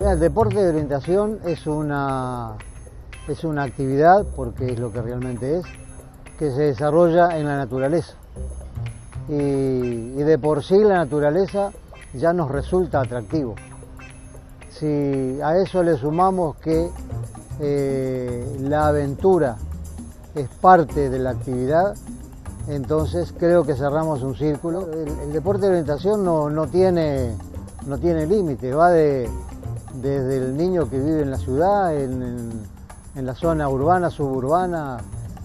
El deporte de orientación es una, es una actividad, porque es lo que realmente es, que se desarrolla en la naturaleza. Y, de por sí la naturaleza ya nos resulta atractivo. Si a eso le sumamos que eh, la aventura es parte de la actividad, entonces creo que cerramos un círculo. El, el deporte de orientación no, no tiene, no tiene límite, va de, desde el niño que vive en la ciudad, en, en- la zona urbana, suburbana,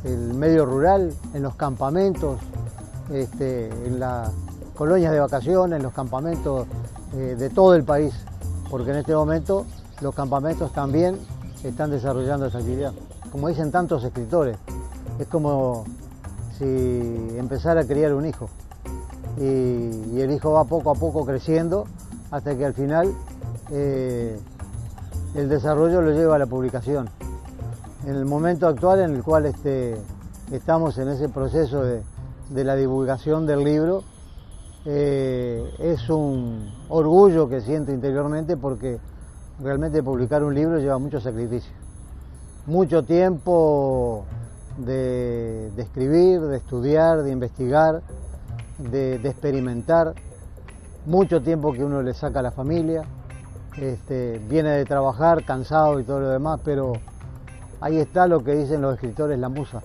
el medio rural, en los campamentos, este, en las colonias de vacaciones, en los campamentos eh, de todo el país, porque en este momento los campamentos también están desarrollando esa actividad. Como dicen tantos escritores, es como si empezara a criar un hijo y el hijo va poco a poco creciendo hasta que al final eh, el desarrollo lo lleva a la publicación. En el momento actual en el cual este, estamos en ese proceso de, la divulgación del libro, eh, es un orgullo que siento interiormente porque realmente publicar un libro lleva mucho sacrificio, mucho tiempo de, escribir, de estudiar, de investigar, de experimentar, mucho tiempo que uno le saca a la familia, este, viene de trabajar cansado y todo lo demás, pero ahí está lo que dicen los escritores, la musa.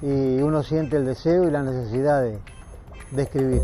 Y uno siente el deseo y la necesidad de, de escribir.